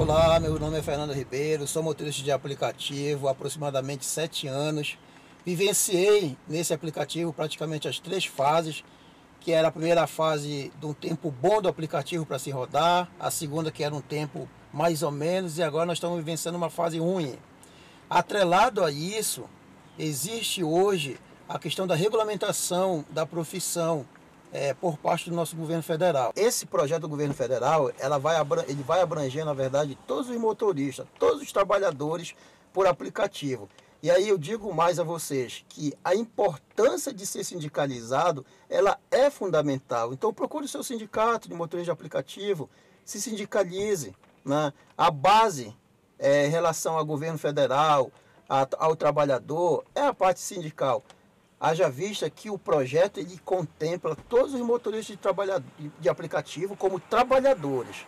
Olá, meu nome é Fernando Ribeiro, sou motorista de aplicativo há aproximadamente sete anos. Vivenciei nesse aplicativo praticamente as três fases, que era a primeira fase de um tempo bom do aplicativo para se rodar, a segunda que era um tempo mais ou menos, e agora nós estamos vivenciando uma fase ruim. Atrelado a isso, existe hoje a questão da regulamentação da profissão é, por parte do nosso governo federal. Esse projeto do governo federal, ela vai, ele vai abranger, na verdade, todos os motoristas, todos os trabalhadores por aplicativo. E aí eu digo mais a vocês que a importância de ser sindicalizado, ela é fundamental. Então procure o seu sindicato de motorista de aplicativo, se sindicalize. Né? A base é, em relação ao governo federal, a, ao trabalhador, é a parte sindical. Haja vista que o projeto ele contempla todos os motoristas de, trabalha, de aplicativo como trabalhadores.